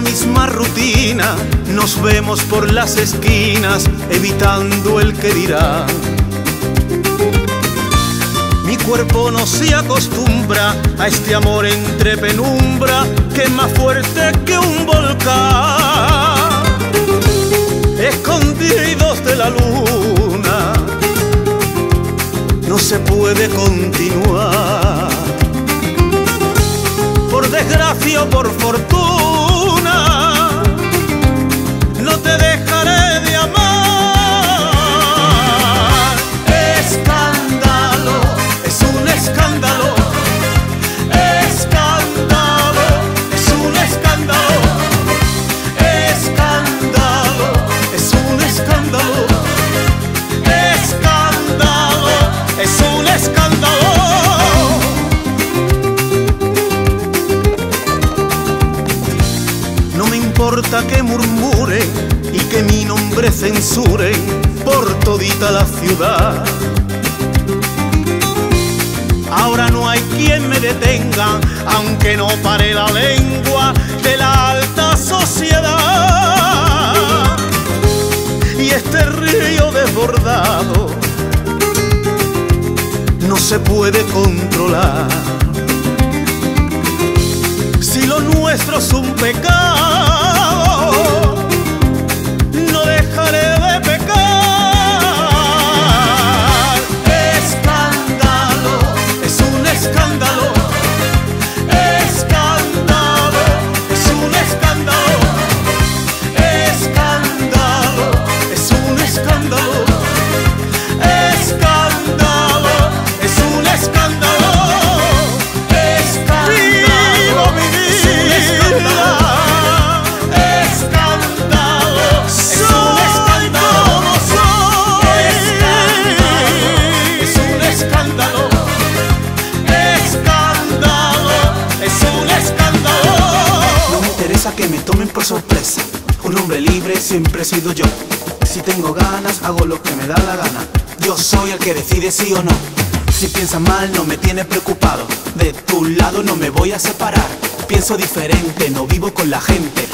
misma rutina, nos vemos por las esquinas, evitando el que dirá. Mi cuerpo no se acostumbra a este amor entre penumbra que es más fuerte que un volcán. Escondidos de la luna, no se puede continuar. Por desgracia o por fortuna, que murmuren y que mi nombre censuren por todita la ciudad. Ahora no hay quien me detenga, aunque no pare la lengua de la alta sociedad. Y este río desbordado no se puede controlar. Si lo nuestro es un pecado, Que me tomen por sorpresa. Un hombre libre siempre he sido yo. Si tengo ganas, hago lo que me da la gana. Yo soy el que decide sí o no. Si piensas mal, no me tiene preocupado. De tu lado no me voy a separar. Pienso diferente, no vivo con la gente.